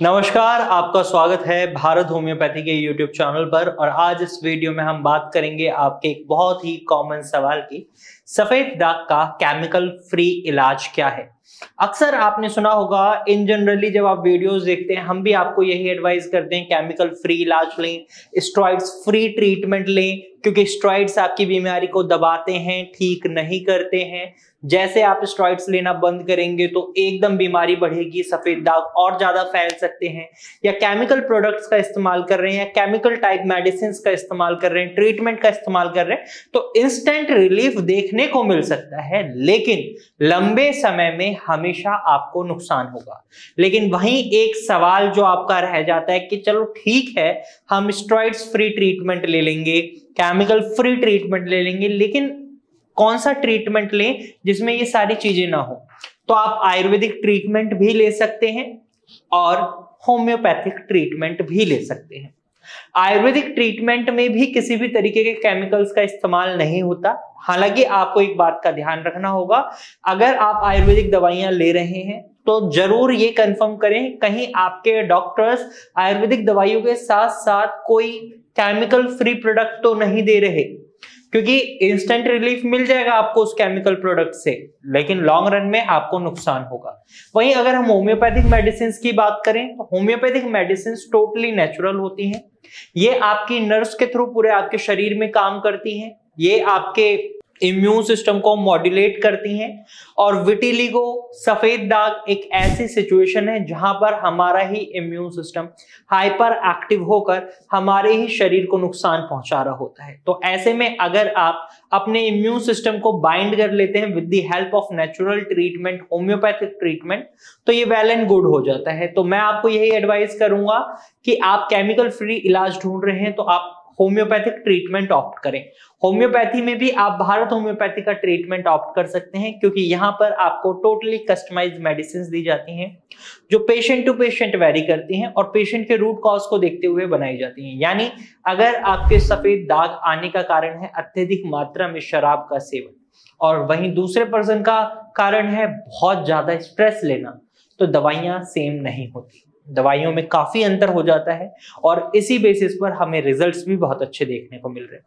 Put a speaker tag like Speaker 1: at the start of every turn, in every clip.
Speaker 1: नमस्कार, आपका स्वागत है भारत होम्योपैथी के यूट्यूब चैनल पर और आज इस वीडियो में हम बात करेंगे आपके एक बहुत ही कॉमन सवाल की, सफ़ेद दाग का केमिकल फ्री इलाज क्या है? अक्सर आपने सुना होगा इन जनरली जब आप वीडियोस देखते हैं, हम भी आपको यही एडवाइस करते हैं केमिकल फ्री इलाज लें स्ट्रॉइड्स फ्री ट्रीटमेंट लें, क्योंकि स्ट्रॉइड्स आपकी बीमारी को दबाते हैं, ठीक नहीं करते हैं। जैसे आप स्ट्रॉइड्स लेना बंद करेंगे तो एकदम बीमारी बढ़ेगी, सफ़ेद दाग और ज़्यादा फैल सकते हैं। या केमिकल प्रोडक्ट्स का इस्तेमाल कर रहे हैं, या केमिकल टाइप मेडिसिन का इस्तेमाल कर रहे हैं ट्रीटमेंट का इस्तेमाल कर रहे हैं तो इंस्टेंट रिलीफ देखने को मिल सकता है। लेकिन लंबे समय में हमेशा आपको नुकसान होगा। लेकिन वहीं एक सवाल जो आपका रह जाता है कि चलो ठीक है, हम स्ट्रॉइड्स फ्री ट्रीटमेंट ले लेंगे केमिकल फ्री ट्रीटमेंट ले लेंगे, लेकिन कौन सा ट्रीटमेंट लें जिसमें ये सारी चीज़ें ना हो? तो आप आयुर्वेदिक ट्रीटमेंट भी ले सकते हैं और होम्योपैथिक ट्रीटमेंट भी ले सकते हैं। आयुर्वेदिक ट्रीटमेंट में भी किसी भी तरीके के केमिकल्स का इस्तेमाल नहीं होता। हालाँकि आपको एक बात का ध्यान रखना होगा, अगर आप आयुर्वेदिक दवाइयाँ ले रहे हैं तो ज़रूर ये कंफर्म करें, कहीं आपके डॉक्टर्स आयुर्वेदिक दवाइयों के साथ साथ कोई केमिकल फ्री प्रोडक्ट तो नहीं दे रहे। क्योंकि इंस्टेंट रिलीफ मिल जाएगा आपको उस केमिकल प्रोडक्ट से, लेकिन लॉन्ग रन में आपको नुकसान होगा। वहीं अगर हम होम्योपैथिक मेडिसिन की बात करें तो होम्योपैथिक मेडिसिन टोटली नेचुरल होती हैं। ये आपकी नर्स के थ्रू पूरे आपके शरीर में काम करती हैं। ये आपके इम्यून सिस्टम को मॉड्यूलेट करती हैं और विटिलिगो सफ़ेद दाग एक ऐसी सिचुएशन है जहाँ पर हमारा ही इम्यून सिस्टम हाइपर एक्टिव होकर हमारे ही शरीर को नुकसान पहुँचा रहा होता है। तो ऐसे में अगर आप अपने इम्यून सिस्टम को बाइंड कर लेते हैं with the help of natural treatment homeopathic treatment तो ये वेल एंड गुड हो जाता है। तो मैं आपको यही एडवाइस करूँगा कि आप केमिकल फ्री इलाज ढूंढ रहे हैं तो आप होम्योपैथिक ट्रीटमेंट ऑप्ट करें। होम्योपैथी में भी आप भारत होम्योपैथी का ट्रीटमेंट ऑप्ट कर सकते हैं, क्योंकि यहाँ पर आपको टोटली कस्टमाइज मेडिसिन दी जाती हैं, जो पेशेंट टू पेशेंट वेरी करती हैं और पेशेंट के रूट कॉज को देखते हुए बनाई जाती हैं। यानी अगर आपके सफ़ेद दाग आने का कारण है अत्यधिक मात्रा में शराब का सेवन, और वहीं दूसरे पर्सन का कारण है बहुत ज़्यादा स्ट्रेस लेना तो दवाइयाँ सेम नहीं होती। दवाइयों में काफ़ी अंतर हो जाता है और इसी बेसिस पर हमें रिजल्ट्स भी बहुत अच्छे देखने को मिल रहे हैं।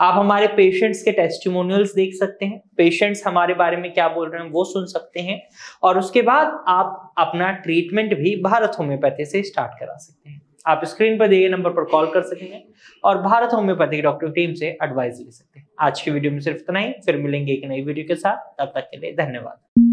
Speaker 1: आप हमारे पेशेंट्स के टेस्टिमोनियल्स देख सकते हैं। पेशेंट्स हमारे बारे में क्या बोल रहे हैं वो सुन सकते हैं और उसके बाद आप अपना ट्रीटमेंट भी भारत होम्योपैथी से स्टार्ट करा सकते हैं। आप स्क्रीन पर दिए नंबर पर कॉल कर सकेंगे और भारत होम्योपैथी डॉक्टर टीम से एडवाइस ले सकते हैं। आज की वीडियो में सिर्फ़ इतना ही। फिर मिलेंगे एक नई वीडियो के साथ। तब तक के लिए धन्यवाद।